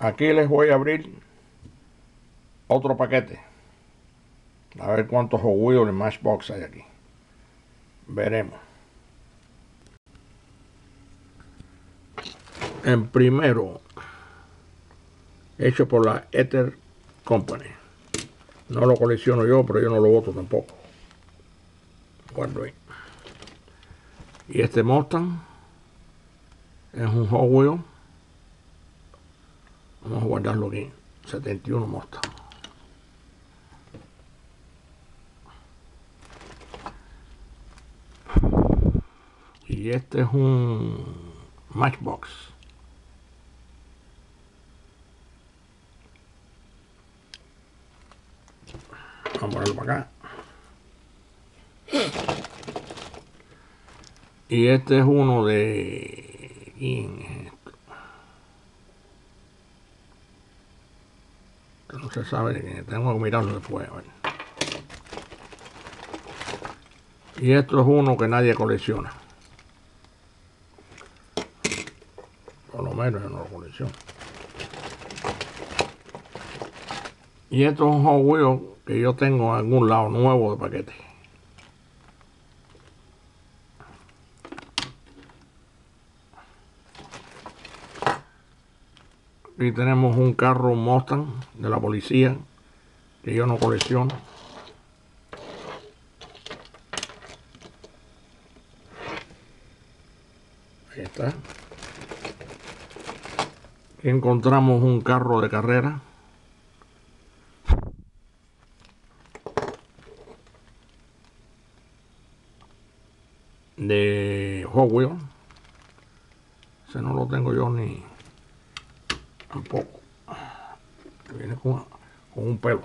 Aquí les voy a abrir otro paquete. A ver cuántos Hot Wheels y Matchbox hay aquí. Veremos. En primero, hecho por la Ether Company. No lo colecciono yo, pero yo no lo voto tampoco. Guardo ahí. Y este Mustang es un Hot Wheel. Vamos a guardarlo aquí. 71 Mustang. Y este es un Matchbox. Vamos a ponerlo para acá. Y este es uno de... ¿Quién es esto? Se sabe es. Tengo que mirarlo después. Y esto es uno que nadie colecciona. Por lo menos yo no lo colecciono. Y esto es un Hot que yo tengo en algún lado nuevo de paquete. Aquí tenemos un carro Mustang de la policía que yo no colecciono. Ahí está. Aquí encontramos un carro de carrera. De Hot. Ese no lo tengo yo ni tampoco. Viene con, un pelo.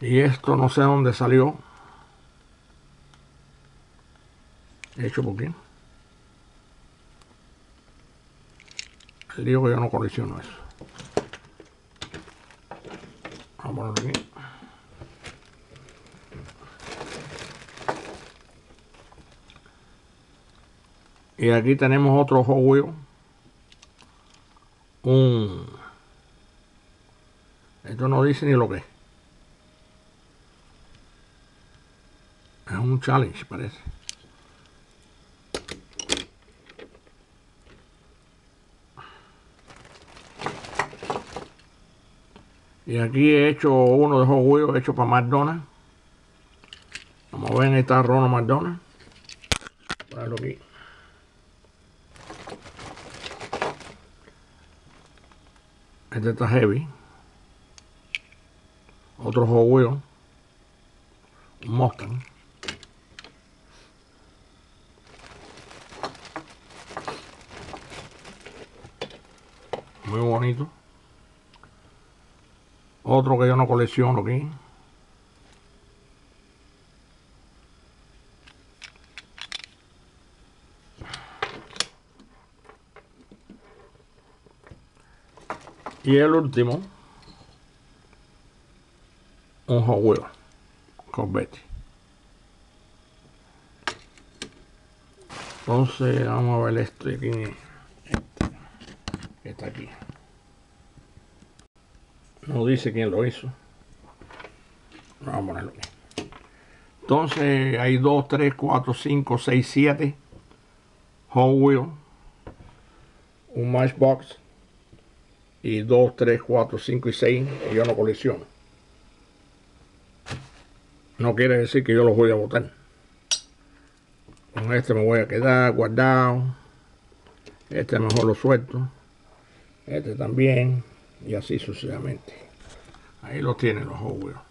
Y esto no sé dónde salió. Hecho por quién. Digo que yo no colecciono eso. Vamos a ponerlo aquí. Y aquí tenemos otro Hot. Un... Esto no dice ni lo que es. Un challenge, parece. Y aquí he hecho uno de Hot Wheels hecho para McDonald's. Como ven, está Ronald McDonald. Ponerlo aquí. Este está heavy. Otro Hot. Un Mustang. Muy bonito. Otro que yo no colecciono aquí. Y el último, un Hot Wheels Corvette. Entonces vamos a ver esto aquí, este, que está aquí. No dice quién lo hizo. Vamos a ponerlo aquí. Entonces hay 2, 3, 4, 5, 6, 7 Hot Wheels, un Matchbox y 2, 3, 4, 5 y 6 que yo no colecciono. No quiere decir que yo los voy a botar. Con este me voy a quedar guardado. Este mejor lo suelto. Este también. Y así sucesivamente. Ahí los tienen los Hot Wheels.